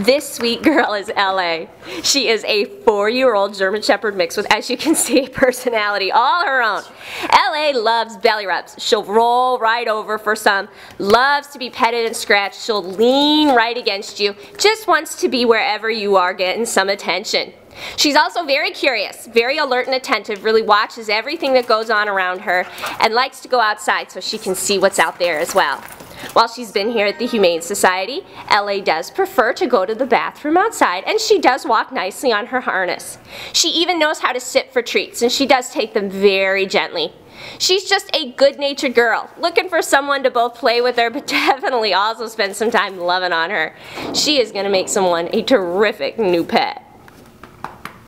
This sweet girl is LA. She is a four-year-old German Shepherd mix with, as you can see, a personality all her own. LA loves belly rubs. She'll roll right over for some, loves to be petted and scratched. She'll lean right against you, just wants to be wherever you are getting some attention. She's also very curious, very alert and attentive, really watches everything that goes on around her, and likes to go outside so she can see what's out there as well. While she's been here at the Humane Society, LA does prefer to go to the bathroom outside and she does walk nicely on her harness. She even knows how to sit for treats and she does take them very gently. She's just a good-natured girl, looking for someone to both play with her but definitely also spend some time loving on her. She is going to make someone a terrific new pet.